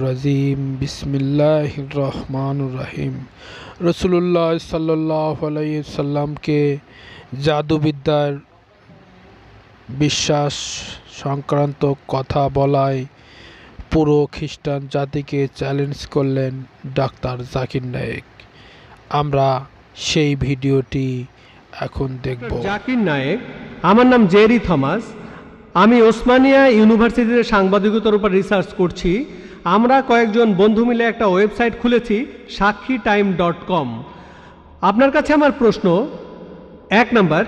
রাজিম। বিসমিল্লাহির রহমানুর রহিম। রসুল্লাহ সাল্লাহ সাল্লামকে জাদুবিদ্যার বিশ্বাস সংক্রান্ত কথা বলায় পুরো খ্রিস্টান জাতিকে চ্যালেঞ্জ করলেন ডাক্তার জাকির নায়েক। আমরা সেই ভিডিওটি এখন দেখব। জাকির নায়েক, আমার নাম জেরি থমাস। আমি ওসমানিয়া ইউনিভার্সিটিতে সাংবাদিকতার উপর রিসার্চ করছি। আমরা কয়েকজন বন্ধু মিলে একটা ওয়েবসাইট খুলেছি সাক্ষী টাইম ডট কম। আপনার কাছে আমার প্রশ্ন, এক নাম্বার,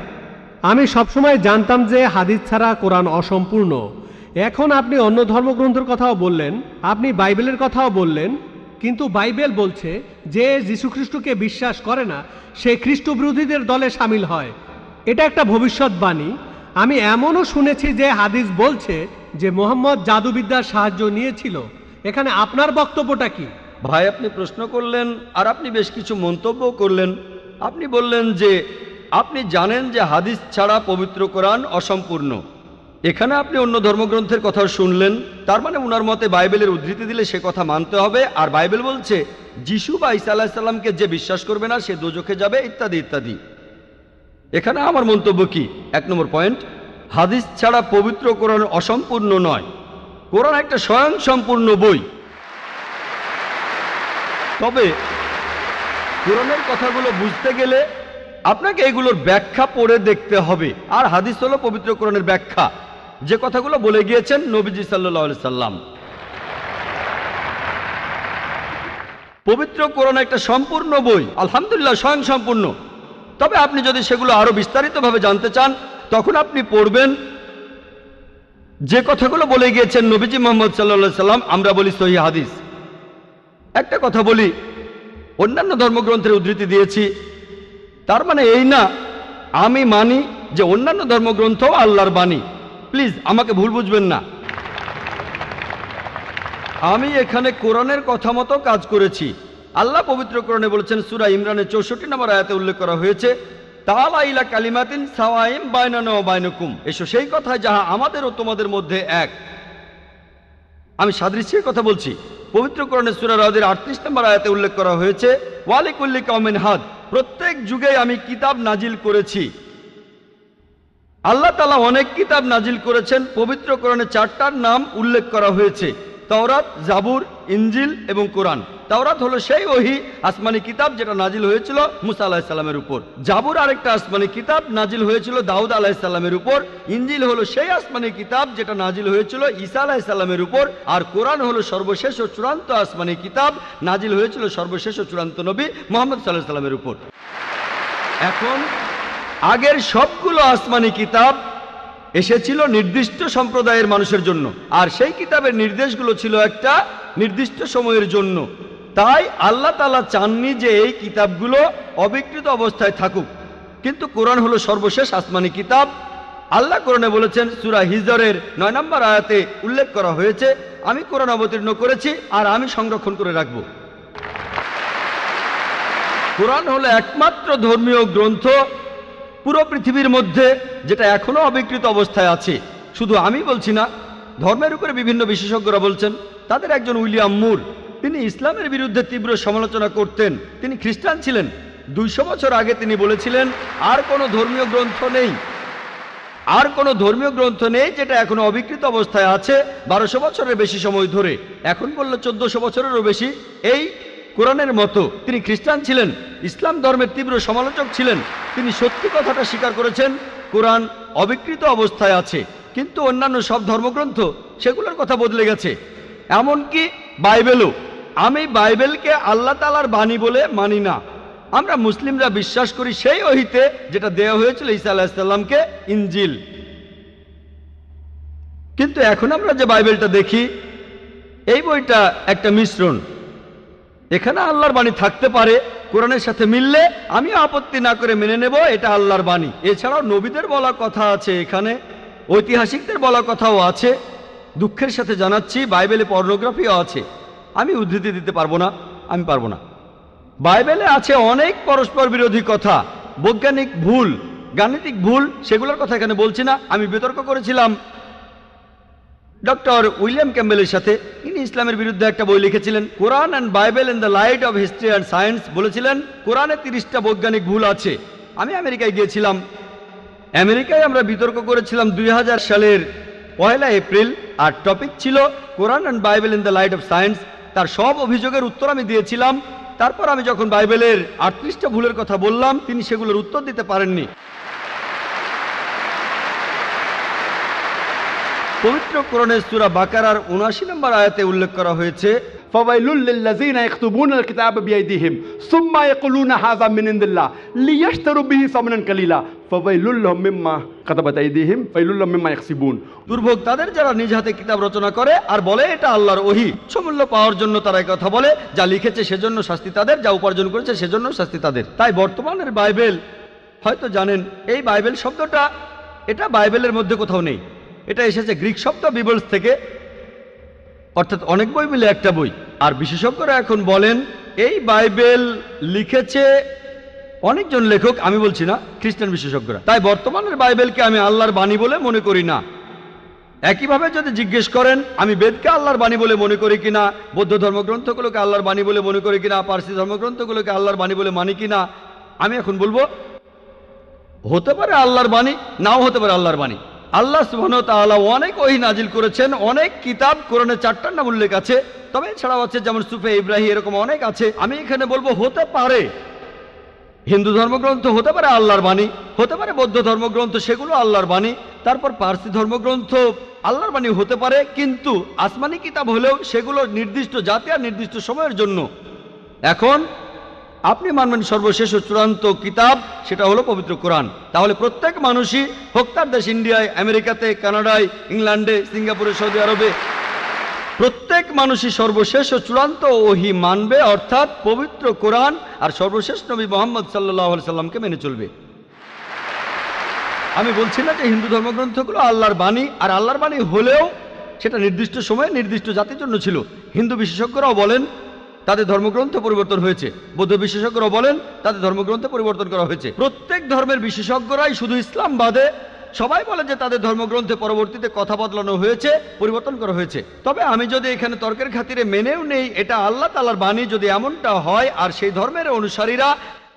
আমি সবসময় জানতাম যে হাদিস ছাড়া কোরআন অসম্পূর্ণ। এখন আপনি অন্য ধর্মগ্রন্থের কথাও বললেন, আপনি বাইবেলের কথাও বললেন, কিন্তু বাইবেল বলছে যে যীশুখ্রিস্টকে বিশ্বাস করে না, সে খ্রিস্টবিরোধীদের দলে সামিল হয়। এটা একটা ভবিষ্যৎবাণী। আমি এমনও শুনেছি যে হাদিস বলছে যে মোহাম্মদ জাদুবিদ্যার সাহায্য নিয়েছিল। এখানে আপনার বক্তব্যটা কি? ভাই, আপনি প্রশ্ন করলেন আর আপনি বেশ কিছু মন্তব্য করলেন। আপনি বললেন যে আপনি জানেন যে হাদিস ছাড়া পবিত্র কোরআন অসম্পূর্ণ। এখানে আপনি অন্য ধর্মগ্রন্থের কথা শুনলেন। তার মানে ওনার মতে বাইবেলের উদ্ধৃতি দিলে সে কথা মানতে হবে। আর বাইবেল বলছে, যিশু বা ইসা আল্লাহ সাল্লামকে যে বিশ্বাস করবে না, সে দোজখে যাবে, ইত্যাদি ইত্যাদি। এখানে আমার মন্তব্য কি? এক নম্বর পয়েন্ট হাদিস ছাড়া পবিত্র কোরআন অসম্পূর্ণ নয়। কোরআন একটা স্বয়ং সম্পূর্ণ বই। তবে কোরআনের কথাগুলো বুঝতে গেলে আপনাকে এগুলোর ব্যাখ্যা পড়ে দেখতে হবে। আর হাদিস হলো পবিত্র কোরআনের ব্যাখ্যা। যে কথাগুলো বলে গিয়েছেন নবীজি সাল্লাহ সাল্লাম। পবিত্র কোরআন একটা সম্পূর্ণ বই। আলহামদুলিল্লাহ স্বয়ং সম্পূর্ণ তবে আপনি যদি সেগুলো আরও বিস্তারিতভাবে জানতে চান, তখন আপনি পড়বেন যে কথাগুলো বলে গিয়েছেন নবীজি মোহাম্মদ সাল্লা সাল্লাম আমরা বলি সহি হাদিস। একটা কথা বলি, অন্যান্য ধর্মগ্রন্থের উদ্ধৃতি দিয়েছি, তার মানে এই না, আমি মানি যে অন্যান্য ধর্মগ্রন্থ আল্লাহর বাণী। প্লিজ, আমাকে ভুল বুঝবেন না। আমি এখানে কোরআনের কথা মতো কাজ করেছি। আল্লাহ পবিত্র কোরআনে বলেছেন, সুরা ইমরানের চৌষট্টি নম্বর আয়াতে উল্লেখ করা হয়েছে তালা ইলা কালিমাতিন সাওয়াইম বাইনান বাইনকুম। এসো সেই কথা যাহা আমাদের ও তোমাদের মধ্যে এক। আমি সাদৃশ্যের কথা বলছি। পবিত্র কোরআনে সুরা রাদের আটত্রিশ নম্বর আয়াতে উল্লেখ করা হয়েছে, ওয়ালিকুল্লি কমেন হাদ। প্রত্যেক যুগে আমি কিতাব নাজিল করেছি। আল্লাহ তালা অনেক কিতাব নাজিল করেছেন। পবিত্র কোরআনে চারটার নাম উল্লেখ করা হয়েছে, তাওরাত, জাবুর ইঞ্জিল এবং কোরআন। তাওরাত হলো সেই ওহি আসমানি কিতাব যেটা নাজিল হয়েছিল মুসা আলাহিসাল্লামের উপর। জাবুর আরেকটা আসমানি কিতাব নাজিল হয়েছিল দাউদ আলাহিসাল্লামের উপর। ইঞ্জিল হলো সেই আসমানি কিতাব যেটা নাজিল হয়েছিল ঈসা আলাহিসাল্লামের উপর। আর কোরআন হলো সর্বশেষ ও চূড়ান্ত আসমানি কিতাব নাজিল হয়েছিল সর্বশেষ ও চূড়ান্ত নবী মোহাম্মদ সাল্লাহ সাল্লামের উপর। এখন আগের সবগুলো আসমানি কিতাব এসেছিল নির্দিষ্ট সম্প্রদায়ের মানুষের জন্য। আর সেই কিতাবের নির্দেশগুলো ছিল একটা নির্দিষ্ট সময়ের জন্য। তাই আল্লাহ তালা চাননি যে এই কিতাবগুলো অবিকৃত অবস্থায় থাকুক। কিন্তু কোরআন হলো সর্বশেষ আসমানি কিতাব। আল্লাহ কোরআনে বলেছেন, সুরা হিজরের নয় নম্বর আয়াতে উল্লেখ করা হয়েছে, আমি কোরআন অবতীর্ণ করেছি আর আমি সংরক্ষণ করে রাখব। কোরআন হলো একমাত্র ধর্মীয় গ্রন্থ পুরো পৃথিবীর মধ্যে, যেটা এখনও অবিকৃত অবস্থায় আছে। শুধু আমি বলছি না, ধর্মের উপরে বিভিন্ন বিশেষজ্ঞরা বলছেন, তাদের একজন উইলিয়াম মুর। তিনি ইসলামের বিরুদ্ধে তীব্র সমালোচনা করতেন। তিনি খ্রিস্টান ছিলেন। দুইশো বছর আগে তিনি বলেছিলেন, আর কোনো ধর্মীয় গ্রন্থ নেই। আর কোনো ধর্মীয় গ্রন্থ নেই যেটা এখনও অবিকৃত অবস্থায় আছে বারোশো বছরের বেশি সময় ধরে। এখন বললে, চোদ্দশো বছরেরও বেশি? এই কোরআনের মতো। তিনি খ্রিস্টান ছিলেন। ইসলাম ধর্মের তীব্র সমালোচক ছিলেন। তিনি সত্যি কথাটা স্বীকার করেছেন, কোরআন অবিকৃত অবস্থায় আছে। কিন্তু অন্যান্য সব ধর্মগ্রন্থ সেগুলোর কথা বদলে গেছে। এমনকি বাইবেলও। আমি বাইবেলকে আল্লাহ তালার বাণী বলে মানি না। আমরা মুসলিমরা বিশ্বাস করি সেই ওহিতে যেটা দেওয়া হয়েছিল ঈসা আলাহিসাল্লামকে ইঞ্জিল কিন্তু এখন আমরা যে বাইবেলটা দেখি, এই বইটা একটা মিশ্রণ। এখানে আল্লাহর বাণী থাকতে পারে, কোরআনের সাথে মিললে আমি আপত্তি না করে মেনে নেব, এটা আল্লাহর বাণী। এছাড়াও নবীদের বলা কথা আছে এখানে, ঐতিহাসিকদের বলা কথাও আছে। দুঃখের সাথে জানাচ্ছি, বাইবেলে পর্নোগ্রাফিও আছে। আমি উদ্ধৃতি দিতে পারব না, আমি পারব না। বাইবেলে আছে অনেক পরস্পর বিরোধী কথা, বৈজ্ঞানিক ভুল, গাণিতিক ভুল, সেগুলোর কথা এখানে বলছি না, আমি বিতর্ক করেছিলাম। ডক্টর উইলিয়াম ক্যাম্বেলের সাথে, ইনি ইসলামের বিরুদ্ধে একটা বই লিখেছিলেন, Quran and Bible in the light of history and science বলেছিলেন, কোরআনে তিরিশটা বৈজ্ঞানিক ভুল আছে। আমি আমেরিকায় গিয়েছিলাম। আমেরিকায় আমরা বিতর্ক করেছিলাম দুই হাজার সালের পয়লা এপ্রিল, আর টপিক ছিল Quran and Bible in the light of science. তার সব অভিযোগের উত্তর আমি দিয়েছিলাম। তারপর আমি যখন বাইবেলের আটত্রিশটা ভুলের কথা বললাম, তিনি সেগুলোর উত্তর দিতে পারেননি। পবিত্র সুরা বাকারার উনআশি নম্বর আয়াতে উল্লেখ করা হয়েছে ফাওয়াইলুল্লিল্লাযিনা ইয়াকতুবুনাল কিতাবা বিয়াইদিহিম সুম্মা ইয়াকুলুনা হাযা মিন ইনদিল্লাহ লিয়াশতারু বিহি সামনান কালিলা ফাওয়াইলুল্লাহুম মিম্মা কাতাবাত আইদিহিম ফাইলুল্লাহুম মিম্মা ইয়াকসিবুন দুর্ভোগ তাদের যারা নিজ হাতে কিতাব রচনা করে আর বলে এটা আল্লাহর ওহী, সমূল্য পাওয়ার জন্য তারা কথা বলে, যা লিখেছে সেজন্য শাস্তি তাদের, যা উপার্জন করেছে সেজন্য শাস্তি তাদের। তাই বর্তমানের বাইবেল, হয়তো জানেন, এই বাইবেল শব্দটা, এটা বাইবেলের মধ্যে কোথাও নেই। এটা এসেছে গ্রিক শব্দ বিবলস থেকে অর্থাৎ অনেক বই মিলে একটা বই। আর বিশেষজ্ঞরা এখন বলেন, এই বাইবেল লিখেছে অনেকজন লেখক, আমি বলছি না, খ্রিস্টান বিশেষজ্ঞরা। তাই বর্তমানের বাইবেলকে আমি আল্লাহর বাণী বলে মনে করি না। একইভাবে যদি জিজ্ঞেস করেন, আমি বেদকে আল্লাহর বাণী বলে মনে করি কিনা, বৌদ্ধ ধর্মগ্রন্থগুলোকে আল্লাহর বাণী বলে মনে করি কিনা, পার্সি ধর্মগ্রন্থগুলোকে আল্লাহর বাণী বলে মানি কিনা, আমি এখন বলব, হতে পারে আল্লাহর বাণী, নাও হতে পারে আল্লাহর বাণী। আল্লাহ তাআলা অনেক ওহী নাজিল করেছেন, অনেক কিতাব কোরআনে চারটার নাম উল্লেখ আছে। তবে এছাড়াও আছে যেমন সুফে ইব্রাহিম, এরকম অনেক আছে। আমি এখানে বলব, হতে পারে হিন্দু ধর্মগ্রন্থ, হতে পারে আল্লাহর বাণী, হতে পারে বৌদ্ধ ধর্মগ্রন্থ, সেগুলো আল্লাহর বাণী, তারপর পার্সি ধর্মগ্রন্থ, আল্লাহর বাণী হতে পারে, কিন্তু আসমানি কিতাব হলেও সেগুলো নির্দিষ্ট জাতি আর নির্দিষ্ট সময়ের জন্য। এখন আপনি মানবেন সর্বশেষ ও চূড়ান্ত কিতাব, সেটা হলো পবিত্র কোরআন। তাহলে প্রত্যেক মানুষই হোক তার দেশ ইন্ডিয়ায়, আমেরিকাতে, কানাডায়, ইংল্যান্ডে, সিঙ্গাপুরে, সৌদি আরবে, প্রত্যেক মানুষই সর্বশেষ ও চূড়ান্ত ওহি মানবে, অর্থাৎ পবিত্র কোরআন আর সর্বশেষ নবী মোহাম্মদ সাল্লাহ সাল্লামকে মেনে চলবে। আমি বলছি না যে হিন্দু ধর্মগ্রন্থগুলো আল্লাহর বাণী, আর আল্লাহর বাণী হলেও সেটা নির্দিষ্ট সময়ে নির্দিষ্ট জাতির জন্য ছিল। হিন্দু বিশেষজ্ঞরাও বলেন তাদের ধর্মগ্রন্থ পরিবর্তন হয়েছে। বৌদ্ধ বিশেষজ্ঞরা বলেন, তাদের ধর্মগ্রন্থ পরিবর্তন করা হয়েছে। প্রত্যেক ধর্মের বিশেষজ্ঞরাই শুধু ইসলাম বাদে সবাই বলে যে তাদের ধর্মগ্রন্থে পরবর্তীতে কথা বদলানো হয়েছে, পরিবর্তন করা হয়েছে। তবে আমি যদি এখানে তর্কের খাতিরে মেনেও নেই, এটা আল্লাহ তালার বাণী যদি এমনটা হয়, আর সেই ধর্মের অনুসারীরা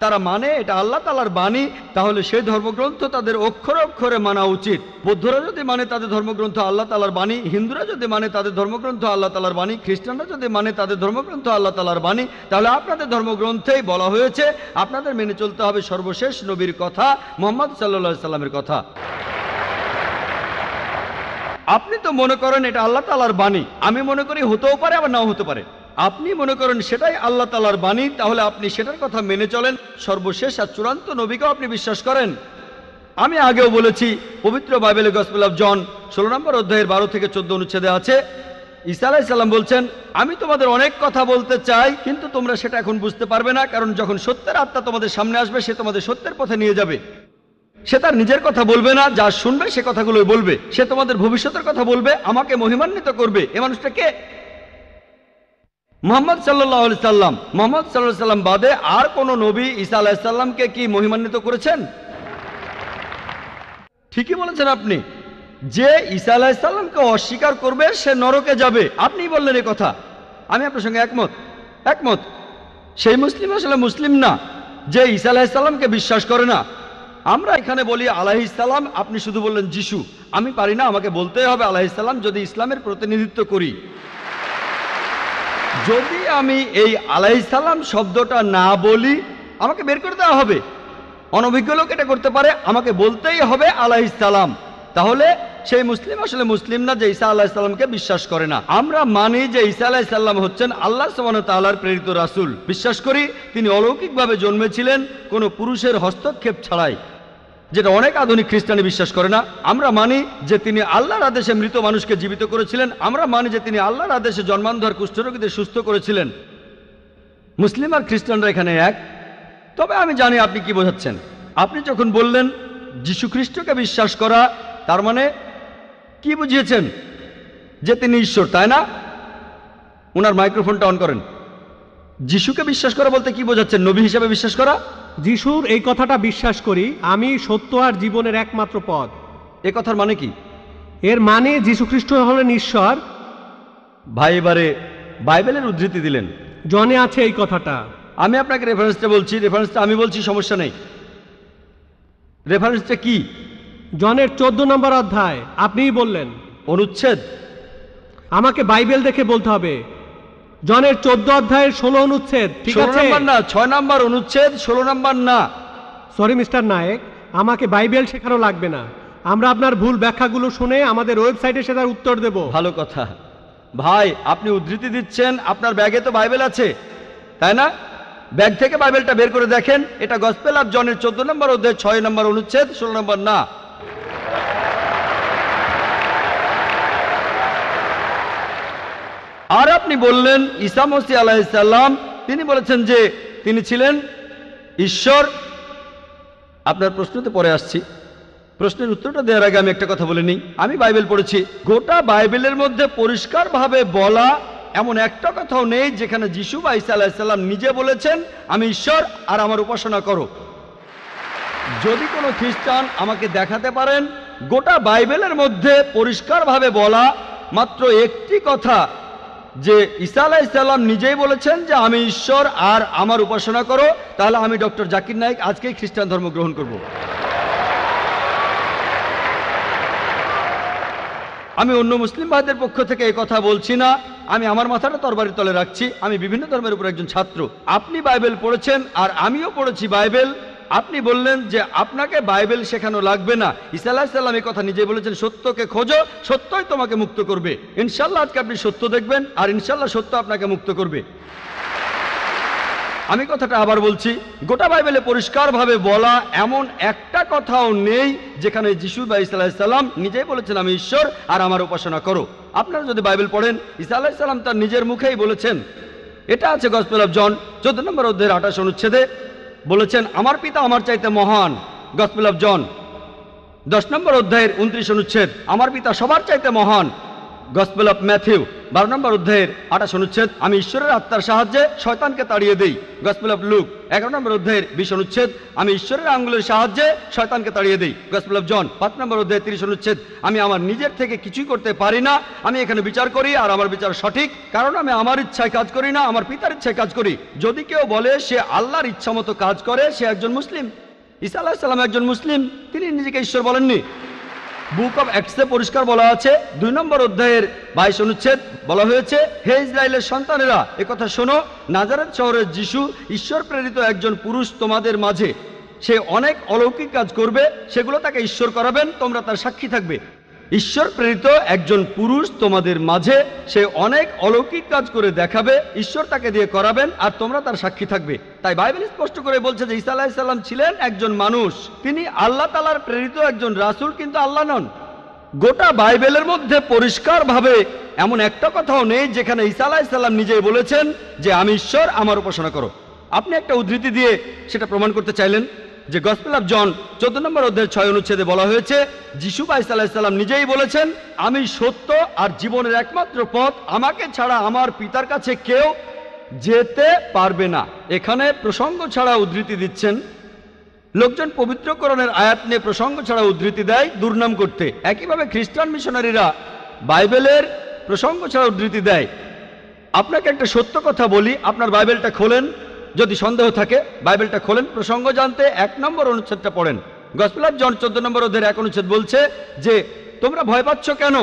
তারা মানে এটা আল্লাহ তালার বাণী, তাহলে সেই ধর্মগ্রন্থ তাদের অক্ষরে অক্ষরে মানা উচিত। বৌদ্ধরা যদি মানে তাদের ধর্মগ্রন্থ আল্লাহ তালার বাণী, হিন্দুরা যদি মানে তাদের ধর্মগ্রন্থ আল্লাহ তালার বাণী, খ্রিস্টানরা যদি মানে তাদের ধর্মগ্রন্থ আল্লাহ তালার বাণী, তাহলে আপনাদের ধর্মগ্রন্থেই বলা হয়েছে, আপনাদের মেনে চলতে হবে সর্বশেষ নবীর কথা, মোহাম্মদ সাল্লা সাল্লামের কথা। আপনি তো মনে করেন এটা আল্লাহ তালার বাণী, আমি মনে করি হতেও পারে, আবার নাও হতে পারে। আপনি মনে করেন সেটাই আল্লাহ তালার বাণী, তাহলে আপনি সেটার কথা মেনে চলেন। সর্বশেষ আর চূড়ান্ত নবীকেও আপনি বিশ্বাস করেন। আমি আগেও বলেছি, পবিত্র বাইবেলে গসপেল অফ জন ষোলো নম্বর অধ্যায়ের বারো থেকে চোদ্দ অনুচ্ছেদে আছে। ঈসা আলাইসাল্লাম বলছেন, আমি তোমাদের অনেক কথা বলতে চাই, কিন্তু তোমরা সেটা এখন বুঝতে পারবে না, কারণ যখন সত্যের আত্মা তোমাদের সামনে আসবে, সে তোমাদের সত্যের পথে নিয়ে যাবে। সে তার নিজের কথা বলবে না, যা শুনবে সে কথাগুলোই বলবে। সে তোমাদের ভবিষ্যতের কথা বলবে, আমাকে মহিমান্বিত করবে। এ মানুষটা কে? মোহাম্মদ সাল্লাহ সাল্লাম, মোহাম্মদ সাল্লাহ সাল্লাম বাদে আর কোন নবী ঈসা আলাহিসাল্লামকে কি মহিমান্বিত করেছেন? ঠিকই বলেছেন আপনি। যে ঈসা আলাহিসাল্লামকে অস্বীকার করবে, সে নরকে যাবে। আপনি বললেন এ কথা। আমি আপনার সঙ্গে একমত একমত। সেই মুসলিম আসলে মুসলিম না, যে ঈসা আলাহিসাল্লামকে বিশ্বাস করে না। আমরা এখানে বলি আলাহিসাল্লাম আপনি শুধু বললেন যিশু। আমি পারি না, আমাকে বলতেই হবে আলাহিসাল্লাম যদি ইসলামের প্রতিনিধিত্ব করি। যদি আমি এই আলাইসাল্লাম শব্দটা না বলি, আমাকে বের করে দেওয়া হবে। অনভিজ্ঞ লোক এটা করতে পারে, আমাকে বলতেই হবে আলাইসাল্লাম তাহলে সেই মুসলিম আসলে মুসলিম না যে ঈসা আল্লাহ আলাহিসাল্লামকে বিশ্বাস করে না। আমরা মানি যে ঈসা আলাহিসাল্লাম হচ্ছেন আল্লাহ সমান তাল্লার প্রেরিত রাসুল। বিশ্বাস করি, তিনি অলৌকিকভাবে জন্মেছিলেন, কোনো পুরুষের হস্তক্ষেপ ছাড়াই। যেটা অনেক আধুনিক খ্রিস্টানি বিশ্বাস করে না, আমরা মানি যে তিনি আল্লাহর আদেশে মৃত মানুষকে জীবিত করেছিলেন, আমরা মানি যে তিনি আল্লাহর আদেশে জন্মান্ধর কুষ্ঠরোগীদের সুস্থ করেছিলেন। মুসলিম আর খ্রিস্টানরা এখানে এক। তবে আমি জানি আপনি কি বোঝাচ্ছেন। আপনি যখন বললেন যীশু খ্রিস্টকে বিশ্বাস করা, তার মানে কি বুঝিয়েছেন? যে তিনি ঈশ্বর, তাই না? ওনার মাইক্রোফোনটা অন করেন। যিশুকে বিশ্বাস করা বলতে কি বোঝাচ্ছেন? নবী হিসাবে বিশ্বাস করা? যিশুর এই কথাটা বিশ্বাস করি আমি সত্য আর জীবনের একমাত্র পথ। এ কথার মানে কি? এর মানে যীশুখ্রিস্ট হলেন ঈশ্বর। ভাই এবারে বাইবেলের উদ্ধৃতি দিলেন। জনে আছে এই কথাটা। আমি আপনাকে রেফারেন্সটা বলছি রেফারেন্সটা আমি বলছি সমস্যা নেই। রেফারেন্সটা কি? জনের চোদ্দ নম্বর অধ্যায় আপনিই বললেন। অনুচ্ছেদ? আমাকে বাইবেল দেখে বলতে হবে। জনের চোদ্দ অধ্যায়ের ষোলো অনুচ্ছেদ ঠিক ষোলো আছে? নাম্বার না ছয় নাম্বার অনুচ্ছেদ ষোলো নাম্বার না। সরি মিস্টার নায়েক আমাকে বাইবেল শেখানো লাগবে না। আমরা আপনার ভুল ব্যাখ্যাগুলো শুনে আমাদের ওয়েবসাইটে সেটার উত্তর দেব। ভালো কথা। ভাই আপনি উদ্ধৃতি দিচ্ছেন আপনার ব্যাগে তো বাইবেল আছে। তাই না? ব্যাগ থেকে বাইবেলটা বের করে দেখেন এটা গসপেল অফ জনের চোদ্দ নম্বর অধ্যায় ছয় নম্বর অনুচ্ছেদ ষোলো নম্বর না। আর আপনি বললেন, ঈসা মসি আলাহিসাল্লাম তিনি বলেছেন যে তিনি ছিলেন ঈশ্বর। আপনার প্রশ্নতে পরে আসছি। প্রশ্নের উত্তরটা দেওয়ার আগে আমি একটা কথা বলে নিই। আমি বাইবেল পড়েছি। গোটা বাইবেলের মধ্যে পরিষ্কারভাবে বলা এমন একটা কথাও নেই যেখানে যিশু বা ঈসা আলাহিসাল্লাম নিজে বলেছেন, আমি ঈশ্বর আর আমার উপাসনা করো। যদি কোনো খ্রিস্টান আমাকে দেখাতে পারেন, গোটা বাইবেলের মধ্যে পরিষ্কারভাবে বলা মাত্র একটি কথা যে ঈসা আলাইসাল্লাম নিজেই বলেছেন যে আমি ঈশ্বর আর আমার উপাসনা করো, তাহলে আমি ডক্টর জাকির নায়ক আজকেই খ্রিস্টান ধর্ম গ্রহণ করব। আমি অন্য মুসলিম ভাইদের পক্ষ থেকে এই কথা বলছি না, আমি আমার মাথাটা তরবারি তলে রাখছি, আমি বিভিন্ন ধর্মের উপর একজন ছাত্র। আপনি বাইবেল পড়েছেন আর আমিও পড়েছি বাইবেল আপনি বললেন যে আপনাকে বাইবেল শেখানো লাগবে না। ইসা এই কথা নিজে বলেছেন, সত্যকে খোঁজো, সত্যই তোমাকে মুক্ত করবে। ইনশাল্লাহ আজকে আপনি সত্য দেখবেন, আর ইনশাল্লাহ সত্য আপনাকে মুক্ত করবে। আমি কথাটা আবার বলছি, গোটা বাইবেলে পরিষ্কারভাবে বলা এমন একটা কথাও নেই, যেখানে যিশু বা ইসা আলাহিসাল্লাম নিজেই বলেছেন, আমি ঈশ্বর, আর আমার উপাসনা করো। আপনারা যদি বাইবেল পড়েন ইসা আলাহিসাল্লাম তার নিজের মুখেই বলেছেন। এটা আছে গসপেল অফ জন, চোদ্দ নম্বর অধ্যায়ের আঠাশ অনুচ্ছেদে বলেছেন, আমার পিতা আমার চাইতে মহান। গসপেল অফ জন দশ নম্বর অধ্যায়ের উনত্রিশ অনুচ্ছেদ, আমার পিতা সবার চাইতে মহান। গসপেল অফ ম্যাথিউ বারো নম্বর অধ্যায়ের আঠাশ অনুচ্ছেদ। আমি ঈশ্বরের আত্মার সাহায্যে শয়তানকে তাড়িয়ে দিই। গসপেল অফ লুক এগারো নম্বর অধ্যায়ের বিশ অনুচ্ছেদ। আমি ঈশ্বরের আঙ্গুলের সাহায্যে শয়তানকে তাড়িয়ে দিই। গসপেল অফ জন পাঁচ নম্বর অধ্যায়ের তিরিশ অনুচ্ছেদ। আমি আমার নিজের থেকে কিছুই করতে পারি না। আমি এখানে বিচার করি আর আমার বিচার সঠিক, কারণ আমি আমার ইচ্ছায় কাজ করি না, আমার পিতার ইচ্ছায় কাজ করি। যদি কেউ বলে সে আল্লাহর ইচ্ছা মতো কাজ করে, সে একজন মুসলিম। ঈসা আলাহিসাল্লাম একজন মুসলিম। তিনি নিজেকে ঈশ্বর বলেননি। বুক অব অ্যাক্সে পরিষ্কার বলা আছে। দুই নম্বর অধ্যায়ের বাইশ অনুচ্ছেদ বলা হয়েছে, হে ইসরায়েলের সন্তানেরা একথা শোনো নাজারের শহরের যিশু ঈশ্বর প্রেরিত একজন পুরুষ তোমাদের মাঝে। সে অনেক অলৌকিক কাজ করবে, সেগুলো তাকে ঈশ্বর করাবেন, তোমরা তার সাক্ষী থাকবে। ঈশ্বর প্রেরিত একজন পুরুষ তোমাদের মাঝে, সে অনেক অলৌকিক কাজ করে দেখাবে, ঈশ্বর তাকে দিয়ে করাবেন, আর তোমরা তার সাক্ষী থাকবে। তাই বাইবেল স্পষ্ট করে বলছে যে, ঈসা আলাহিসাল্লাম ছিলেন একজন মানুষ। তিনি আল্লাহ তালার প্রেরিত একজন রাসূল, কিন্তু আল্লাহ নন। গোটা বাইবেলের মধ্যে পরিষ্কারভাবে এমন একটা কথাও নেই, যেখানে ঈসা আলাহিসাল্লাম নিজেই বলেছেন যে, আমি ঈশ্বর, আমার উপাসনা করো। আপনি একটা উদ্ধৃতি দিয়ে সেটা প্রমাণ করতে চাইলেন। যে গসপেল অফ জন চোদ্দ নম্বর অধ্যায়ের ছয় অনুচ্ছেদে বলা হয়েছে, যিশু সাল্লাম নিজেই বলেছেন, আমি সত্য আর জীবনের একমাত্র পথ, আমাকে ছাড়া আমার পিতার কাছে কেউ যেতে পারবে না। এখানে প্রসঙ্গ ছাড়া উদ্ধৃতি দিচ্ছেন। লোকজন পবিত্রকরণের আয়াত নিয়ে প্রসঙ্গ ছাড়া উদ্ধৃতি দেয় দুর্নাম করতে। একইভাবে খ্রিস্টান মিশনারিরা বাইবেলের প্রসঙ্গ ছাড়া উদ্ধৃতি দেয়। আপনাকে একটা সত্য কথা বলি, আপনার বাইবেলটা খোলেন। যদি সন্দেহ থাকে, বাইবেলটা খোলেন। প্রসঙ্গ জানতে এক নম্বর অনুচ্ছেদটা পড়েন। গসপেল অফ জন চোদ্দ নম্বর ওদের এক অনুচ্ছেদ বলছে যে, তোমরা ভয় পাচ্ছ কেন?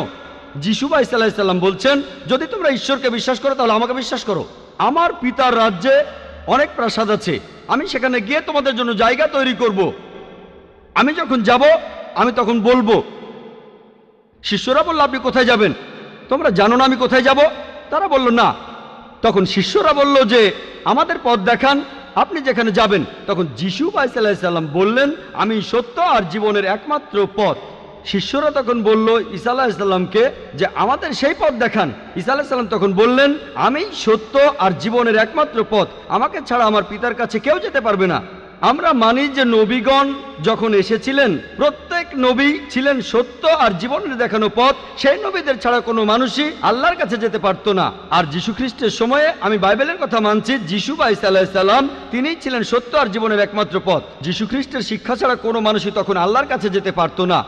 যিশু বা ইসাল্লাম বলছেন, যদি তোমরা ঈশ্বরকে বিশ্বাস করো, তাহলে আমাকে বিশ্বাস করো। আমার পিতার রাজ্যে অনেক প্রাসাদ আছে। আমি সেখানে গিয়ে তোমাদের জন্য জায়গা তৈরি করব। আমি যখন যাব, আমি তখন বলব, শিষ্যরা বলল, আপনি কোথায় যাবেন তোমরা জানো না আমি কোথায় যাব? তারা বলল, না তখন শিষ্যরা বলল যে, আমাদের পথ দেখান, আপনি যেখানে যাবেন। তখন যিশু সাল্লাম বললেন, আমি সত্য আর জীবনের একমাত্র পথ। শিষ্যরা তখন বলল ঈসা আলাহিসাল্লামকে যে, আমাদের সেই পথ দেখান। ঈসা আলাহিসাল্লাম তখন বললেন, আমি সত্য আর জীবনের একমাত্র পথ। আমাকে ছাড়া আমার পিতার কাছে কেউ যেতে পারবে না। আমরা মানি যে নবীগণ যখন এসেছিলেন, প্রত্যেক নবী ছিলেন সত্য আর জীবনের দেখানো পথ। সেই নবীদের ছাড়া কোনো মানুষই আল্লাহর কাছে যেতে পারতো না। আর যীশু খ্রিস্টের সময়ে আমি বাইবেলের কথা মানছি, যিশু বা ইসাল্লাম তিনিই ছিলেন সত্য আর জীবনের একমাত্র পথ। যীশু খ্রিস্টের শিক্ষা ছাড়া কোনো মানুষই তখন আল্লাহর কাছে যেতে পারতো না।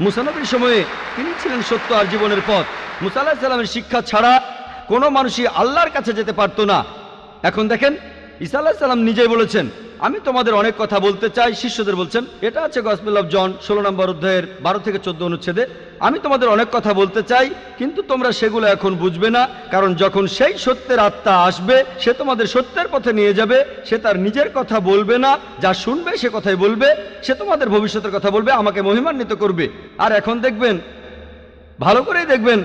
মুসানবীর সময়ে তিনি ছিলেন সত্য আর জীবনের পথ। মুসা আল্লাহ সাল্লামের শিক্ষা ছাড়া কোনো মানুষই আল্লাহর কাছে যেতে পারতো না। এখন দেখেন, ঈসা আল্লাহ সাল্লাম নিজেই বলেছেন আমি তোমাদের অনেক কথা বলতে চাই। শিষ্যদের বলছেন, এটা আছে গসপেল অফ জন, ষোলো নম্বর অধ্যায়ের বারো থেকে চোদ্দ অনুচ্ছেদে। আমি তোমাদের অনেক কথা বলতে চাই, কিন্তু তোমরা সেগুলো এখন বুঝবে না, কারণ যখন সেই সত্যের আত্মা আসবে, সে তোমাদের সত্যের পথে নিয়ে যাবে, সে তার নিজের কথা বলবে না, যা শুনবে সে কথাই বলবে, সে তোমাদের ভবিষ্যতের কথা বলবে, আমাকে মহিমান্বিত করবে। আর এখন দেখবেন, ভালো করেই দেখবেন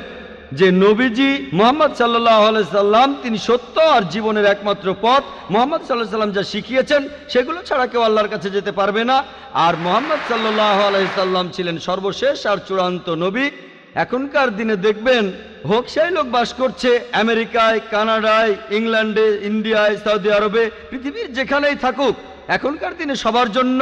যে নবীজি মোহাম্মদ সাল্লাহ সাল্লাম তিনি সত্য আর জীবনের একমাত্র পথ। মোহাম্মদ সাল্লাহ সাল্লাম যা শিখিয়েছেন, সেগুলো ছাড়া কেউ আল্লাহর কাছে যেতে পারবে না। আর মোহাম্মদ সাল্লাহ সাল্লাম ছিলেন সর্বশেষ আর চূড়ান্ত নবী। এখনকার দিনে দেখবেন, হোক সেই লোক বাস করছে আমেরিকায়, কানাডায়, ইংল্যান্ডে, ইন্ডিয়ায়, সৌদি আরবে, পৃথিবীর যেখানেই থাকুক, এখনকার দিনে সবার জন্য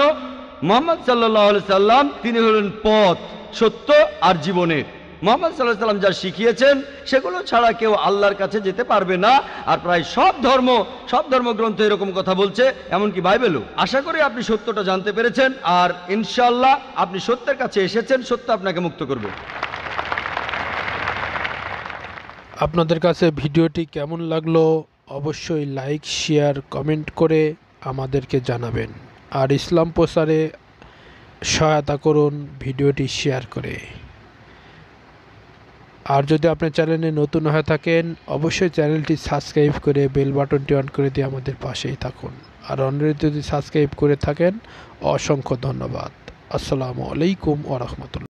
মোহাম্মদ সাল্লাহ সাল্লাম তিনি হলেন পথ, সত্য আর জীবনের। মোহাম্মদ সাল্লাহ সাল্লাম যা শিখিয়েছেন, সেগুলো ছাড়া কেউ আল্লাহর কাছে যেতে পারবে না। আর প্রায় সব ধর্ম, সব ধর্মগ্রন্থ এরকম কথা বলছে, এমনকি বাইবেলও। আশা করি আপনি সত্যটা জানতে পেরেছেন, আর ইনশাল্লাহ আপনি সত্যের কাছে এসেছেন, সত্য আপনাকে মুক্ত করবে। আপনাদের কাছে ভিডিওটি কেমন লাগল অবশ্যই লাইক, শেয়ার, কমেন্ট করে আমাদেরকে জানাবেন। আর ইসলাম প্রসারে সহায়তা করুন ভিডিওটি শেয়ার করে। আর যদি আপনার চ্যানেলে নতুন হয়ে থাকেন, অবশ্যই চ্যানেলটি সাবস্ক্রাইব করে বেল বাটনটি অন করে দিয়ে আমাদের পাশেই থাকুন। আর অলরেডি যদি সাবস্ক্রাইব করে থাকেন, অসংখ্য ধন্যবাদ। আসসালামু আলাইকুম ওরহমতুল্লা